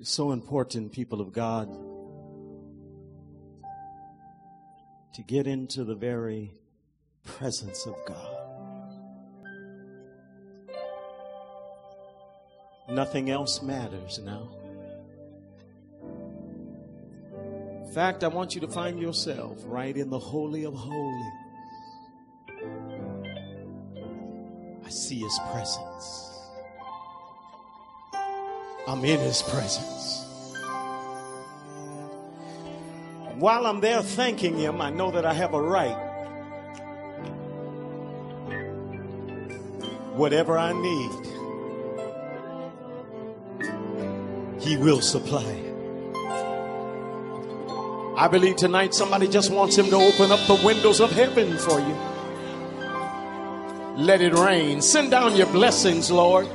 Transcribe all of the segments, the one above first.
So important, people of God, to get into the very presence of God. Nothing else matters now. In fact, I want you to find yourself right in the Holy of Holies. I see His presence. I'm in His presence. While I'm there thanking Him, I know that I have a right. Whatever I need, He will supply. I believe tonight somebody just wants Him to open up the windows of heaven for you. Let it rain. Send down your blessings, Lord.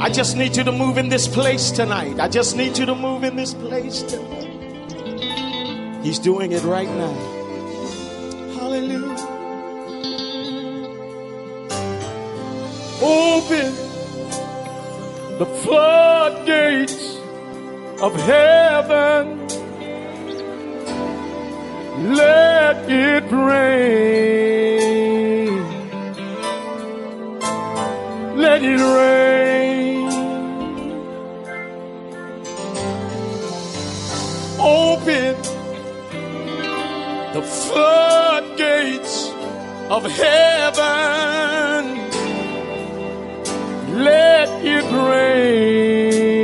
I just need you to move in this place tonight. I just need you to move in this place tonight. He's doing it right now. Hallelujah. Open the floodgates of heaven. Let it rain. Let it rain. Open the floodgates of heaven. Let it rain.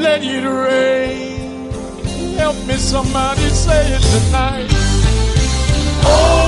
Let it rain. Help me, somebody say it tonight. Oh.